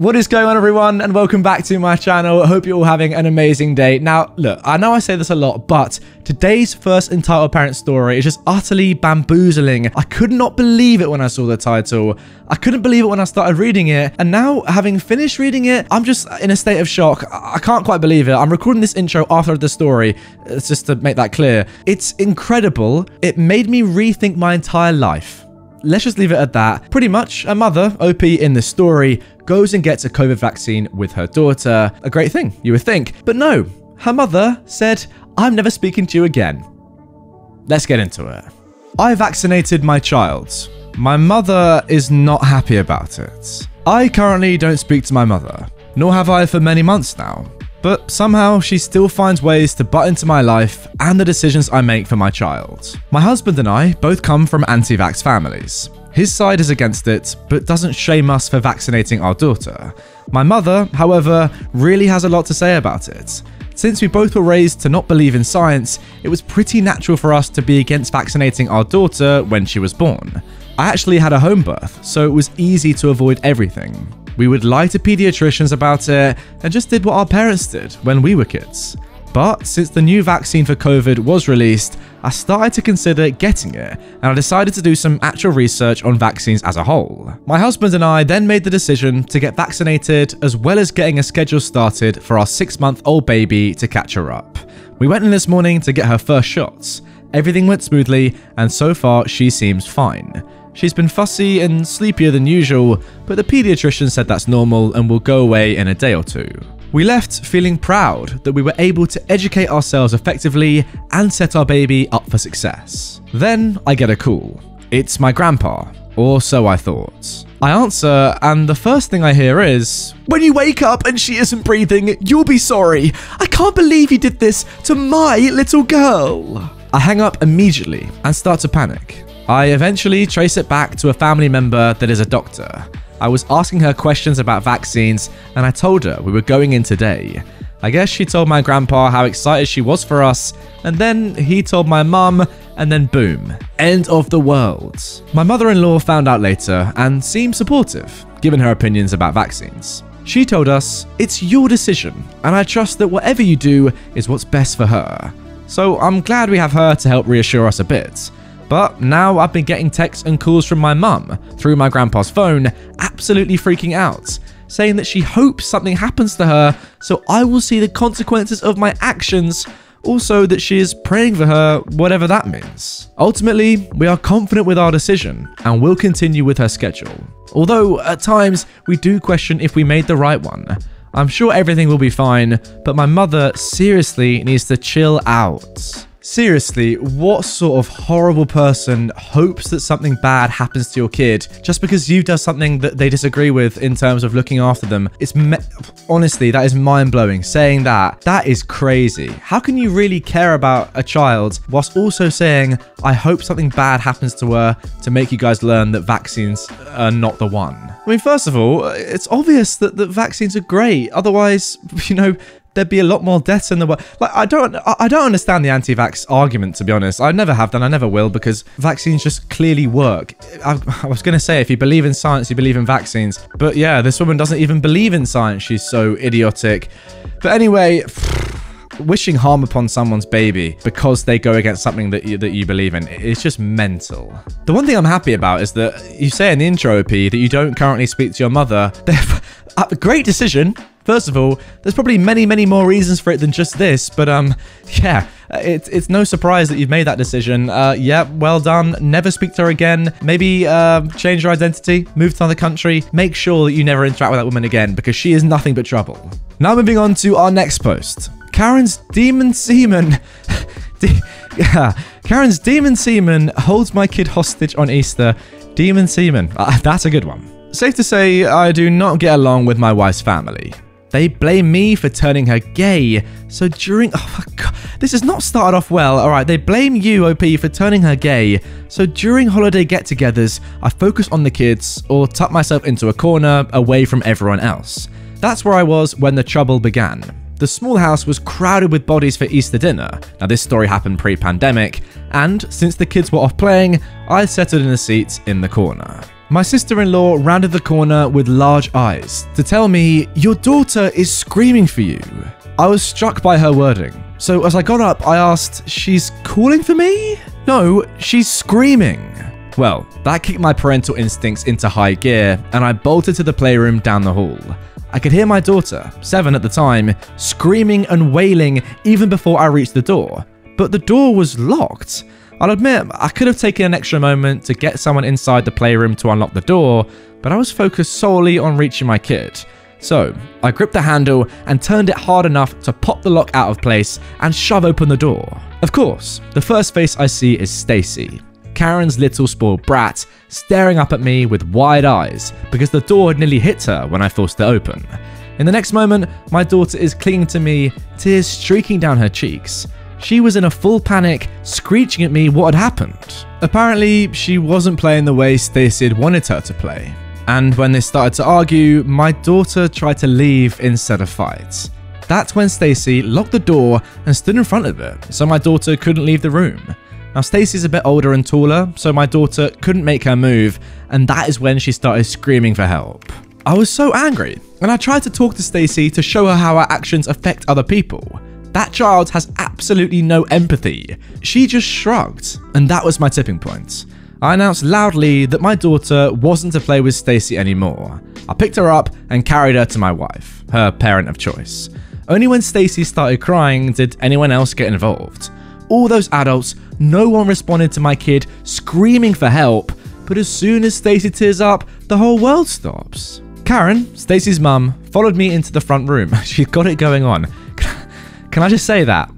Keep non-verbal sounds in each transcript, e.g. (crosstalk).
What is going on everyone and welcome back to my channel. I hope you're all having an amazing day. Now, look, I know I say this a lot, but today's first entitled parent story is just utterly bamboozling. I could not believe it when I saw the title. I couldn't believe it when I started reading it. And now, having finished reading it, I'm just in a state of shock. I can't quite believe it. I'm recording this intro after the story. It's just to make that clear. It's incredible. It made me rethink my entire life. Let's just leave it at that. Pretty much, a mother, OP in the story, goes and gets a COVID vaccine with her daughter. A great thing, you would think. But no, her mother said, I'm never speaking to you again. Let's get into it. I vaccinated my child. My mother is not happy about it. I currently don't speak to my mother, nor have I for many months now. But somehow she still finds ways to butt into my life and the decisions I make for my child. My husband and I both come from anti vax families. His side is against it, but doesn't shame us for vaccinating our daughter. My mother, however, really has a lot to say about it. Since we both were raised to not believe in science, it was pretty natural for us to be against vaccinating our daughter when she was born. I actually had a home birth, so it was easy to avoid everything. We would lie to pediatricians about it and just did what our parents did when we were kids. But since the new vaccine for COVID was released, I started to consider getting it, and I decided to do some actual research on vaccines as a whole. My husband and I then made the decision to get vaccinated as well as getting a schedule started for our six month old baby to catch her up. We went in this morning to get her first shots. Everything went smoothly, and so far she seems fine. She's been fussy and sleepier than usual, but the pediatrician said that's normal and will go away in a day or two. We left feeling proud that we were able to educate ourselves effectively and set our baby up for success. Then I get a call. It's my grandpa, or so I thought. I answer, and the first thing I hear is, When you wake up and she isn't breathing, you'll be sorry. I can't believe you did this to my little girl. I hang up immediately and start to panic. I eventually trace it back to a family member that is a doctor. I was asking her questions about vaccines, and I told her we were going in today. I guess she told my grandpa how excited she was for us, and then he told my mum, and then boom, end of the world. My mother in law found out later and seemed supportive, given her opinions about vaccines. She told us, It's your decision, and I trust that whatever you do is what's best for her. So I'm glad we have her to help reassure us a bit. But now I've been getting texts and calls from my mum through my grandpa's phone, absolutely freaking out, saying that she hopes something happens to her so I will see the consequences of my actions. Also, that she is praying for her, whatever that means. Ultimately, we are confident with our decision and will continue with her schedule. Although, at times, we do question if we made the right one. I'm sure everything will be fine, but my mother seriously needs to chill out. Seriously, what sort of horrible person hopes that something bad happens to your kid just because you does something that they disagree with in terms of looking after them? It's honestly that is mind blowing. Saying that that is crazy. How can you really care about a child whilst also saying I hope something bad happens to her to make you guys learn that vaccines are not the one? I mean, first of all, it's obvious that, that vaccines are great. Otherwise, (laughs) you know, there'd be a lot more deaths in the world. Like I don't, I don't understand the anti-vax argument to be honest. I never have done, I never will, because vaccines just clearly work. I, I was gonna say if you believe in science, you believe in vaccines, but yeah, this woman doesn't even believe in science. She's so idiotic. But anyway. (sighs) wishing harm upon someone's baby because they go against something that you, that you believe in it's just mental. The one thing I'm happy about is that you say in the intro, P, that you don't currently speak to your mother. (laughs) a uh, great decision. First of all, there's probably many, many more reasons for it than just this, but um, (laughs) yeah, it's it's no surprise that you've made that decision. Uh, yeah, well done. Never speak to her again. Maybe uh, change your identity, move to another country. Make sure that you never interact with that woman again because she is nothing but trouble. Now moving on to our next post. Karen's demon semen. (laughs) De- (laughs) yeah, Karen's demon semen holds my kid hostage on Easter. Demon semen. Uh, that's a good one. Safe to say, I do not get along with my wife's family. They blame me for turning her gay. So during. Oh my god. This has not started off well. Alright, they blame you, OP, for turning her gay. So during holiday get togethers, I focus on the kids or tuck myself into a corner away from everyone else. That's where I was when the trouble began. The small house was crowded with bodies for Easter dinner. Now, this story happened pre pandemic, and since the kids were off playing, I settled in a seat in the corner. My sister in law rounded the corner with large eyes to tell me, Your daughter is screaming for you. I was struck by her wording. So as I got up, I asked, She's calling for me? No, she's screaming. Well, that kicked my parental instincts into high gear, and I bolted to the playroom down the hall. I could hear my daughter, seven at the time, screaming and wailing even before I reached the door. But the door was locked. I'll admit, I could have taken an extra moment to get someone inside the playroom to unlock the door, but I was focused solely on reaching my kid. So, I gripped the handle and turned it hard enough to pop the lock out of place and shove open the door. Of course, the first face I see is Stacy, Karen's little spoiled brat, staring up at me with wide eyes because the door had nearly hit her when I forced it open. In the next moment, my daughter is clinging to me, tears streaking down her cheeks. She was in a full panic, screeching at me what had happened. Apparently, she wasn't playing the way Stacy had wanted her to play. And when they started to argue, my daughter tried to leave instead of fight. That's when Stacy locked the door and stood in front of it, so my daughter couldn't leave the room. Now Stacy's a bit older and taller, so my daughter couldn't make her move, and that is when she started screaming for help. I was so angry, and I tried to talk to Stacy to show her how our actions affect other people. That child has absolutely no empathy. She just shrugged, and that was my tipping point. I announced loudly that my daughter wasn't to play with Stacy anymore. I picked her up and carried her to my wife, her parent of choice. Only when Stacy started crying did anyone else get involved. All those adults, no one responded to my kid screaming for help, but as soon as Stacy tears up, the whole world stops. Karen, Stacy's mum, followed me into the front room. (laughs) She's got it going on. Can I just say that?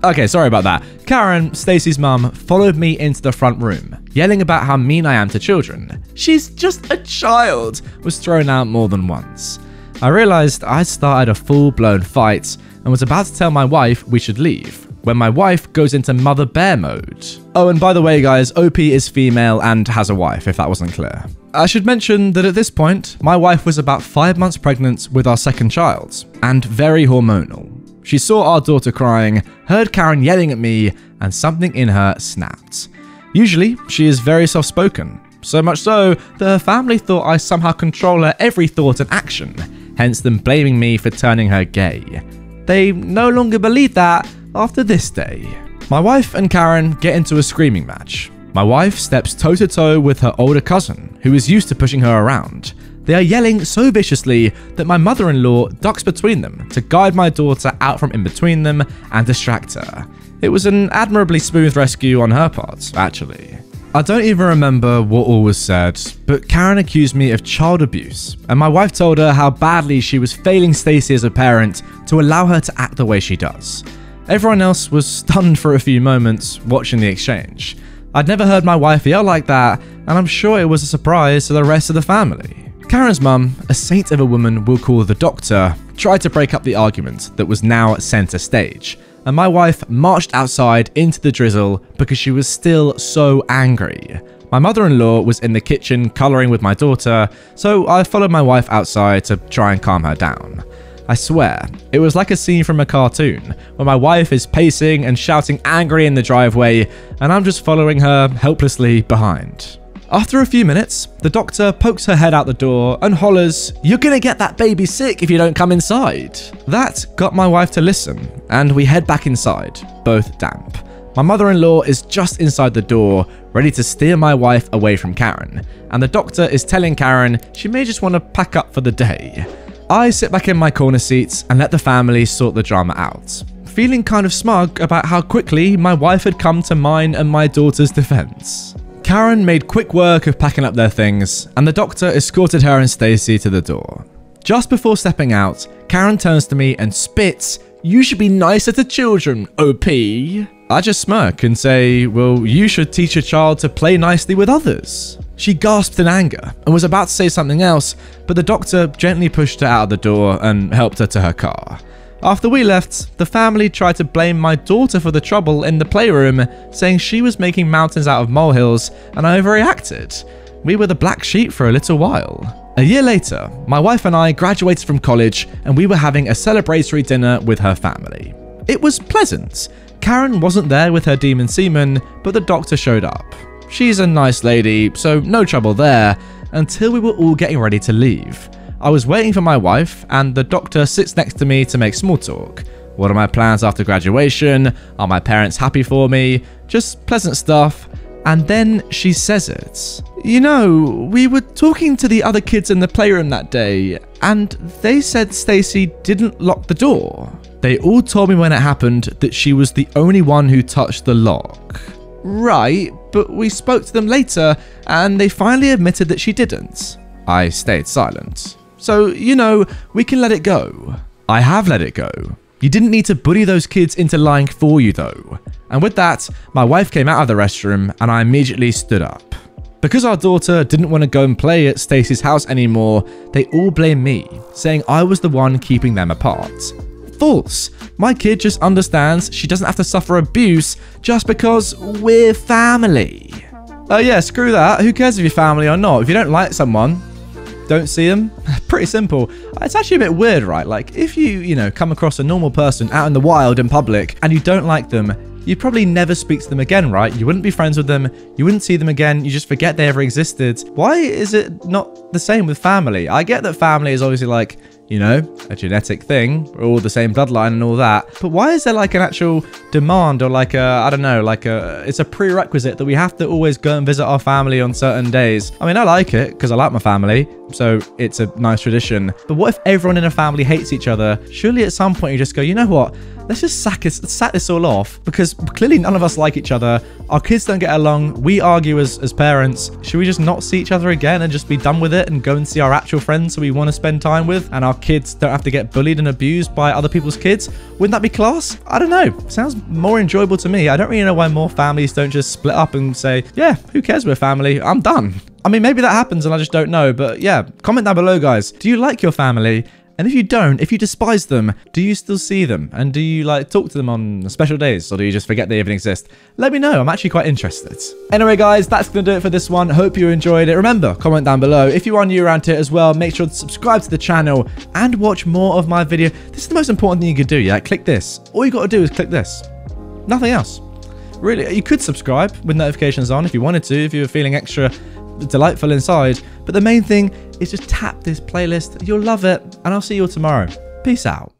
(laughs) okay, sorry about that. Karen, Stacy's mum, followed me into the front room, yelling about how mean I am to children. She's just a child, was thrown out more than once. I realized I'd started a full blown fight and was about to tell my wife we should leave when my wife goes into mother bear mode. Oh, and by the way, guys, OP is female and has a wife, if that wasn't clear. I should mention that at this point, my wife was about five months pregnant with our second child, and very hormonal. She saw our daughter crying, heard Karen yelling at me, and something in her snapped. Usually, she is very soft spoken, so much so that her family thought I somehow control her every thought and action, hence them blaming me for turning her gay. They no longer believe that after this day. My wife and Karen get into a screaming match. My wife steps toe to toe with her older cousin, who is used to pushing her around. They are yelling so viciously that my mother in law ducks between them to guide my daughter out from in between them and distract her. It was an admirably smooth rescue on her part, actually. I don't even remember what all was said, but Karen accused me of child abuse, and my wife told her how badly she was failing Stacy as a parent to allow her to act the way she does. Everyone else was stunned for a few moments watching the exchange. I'd never heard my wife yell like that, and I'm sure it was a surprise to the rest of the family. Karen's mum, a saint of a woman we'll call the doctor, tried to break up the argument that was now centre stage, and my wife marched outside into the drizzle because she was still so angry. My mother in law was in the kitchen colouring with my daughter, so I followed my wife outside to try and calm her down. I swear, it was like a scene from a cartoon, where my wife is pacing and shouting angry in the driveway, and I'm just following her helplessly behind. After a few minutes, the doctor pokes her head out the door and hollers, You're gonna get that baby sick if you don't come inside. That got my wife to listen, and we head back inside, both damp. My mother in law is just inside the door, ready to steer my wife away from Karen, and the doctor is telling Karen she may just want to pack up for the day. I sit back in my corner seats and let the family sort the drama out, feeling kind of smug about how quickly my wife had come to mine and my daughter's defense. Karen made quick work of packing up their things, and the doctor escorted her and Stacy to the door. Just before stepping out, Karen turns to me and spits, You should be nicer to children, OP. I just smirk and say, Well, you should teach a child to play nicely with others. She gasped in anger and was about to say something else, but the doctor gently pushed her out of the door and helped her to her car. After we left, the family tried to blame my daughter for the trouble in the playroom, saying she was making mountains out of molehills and I overreacted. We were the black sheep for a little while. A year later, my wife and I graduated from college and we were having a celebratory dinner with her family. It was pleasant. Karen wasn't there with her demon semen, but the doctor showed up. She's a nice lady, so no trouble there, until we were all getting ready to leave. I was waiting for my wife, and the doctor sits next to me to make small talk. What are my plans after graduation? Are my parents happy for me? Just pleasant stuff. And then she says it. You know, we were talking to the other kids in the playroom that day, and they said Stacy didn't lock the door. They all told me when it happened that she was the only one who touched the lock. Right, but we spoke to them later, and they finally admitted that she didn't. I stayed silent. So, you know, we can let it go. I have let it go. You didn't need to bully those kids into lying for you, though. And with that, my wife came out of the restroom and I immediately stood up. Because our daughter didn't want to go and play at Stacy's house anymore, they all blame me, saying I was the one keeping them apart. False. My kid just understands she doesn't have to suffer abuse just because we're family. Oh uh, yeah, screw that. Who cares if you're family or not? If you don't like someone, don't see them. (laughs) Pretty simple. It's actually a bit weird, right? Like, if you, you know, come across a normal person out in the wild in public and you don't like them, you'd probably never speak to them again, right? You wouldn't be friends with them. You wouldn't see them again. You just forget they ever existed. Why is it not the same with family? I get that family is obviously like you know, a genetic thing. We're all the same bloodline and all that. But why is there like an actual demand or like a, I don't know, like a, it's a prerequisite that we have to always go and visit our family on certain days? I mean, I like it because I like my family, so it's a nice tradition. But what if everyone in a family hates each other? Surely at some point you just go, you know what? Let's just sack this, sack this all off because clearly none of us like each other. Our kids don't get along. We argue as, as parents. Should we just not see each other again and just be done with it and go and see our actual friends who we want to spend time with and our kids don't have to get bullied and abused by other people's kids? Wouldn't that be class? I don't know. Sounds more enjoyable to me. I don't really know why more families don't just split up and say, yeah, who cares we're family? I'm done. I mean, maybe that happens and I just don't know. But yeah, comment down below, guys. Do you like your family? And if you don't, if you despise them, do you still see them? And do you like talk to them on special days? Or do you just forget they even exist? Let me know. I'm actually quite interested. Anyway, guys, that's going to do it for this one. Hope you enjoyed it. Remember, comment down below. If you are new around here as well, make sure to subscribe to the channel and watch more of my video. This is the most important thing you could do, yeah? Click this. All you got to do is click this. Nothing else. Really, you could subscribe with notifications on if you wanted to, if you were feeling extra delightful inside. But the main thing is just tap this playlist. You'll love it. And I'll see you all tomorrow. Peace out.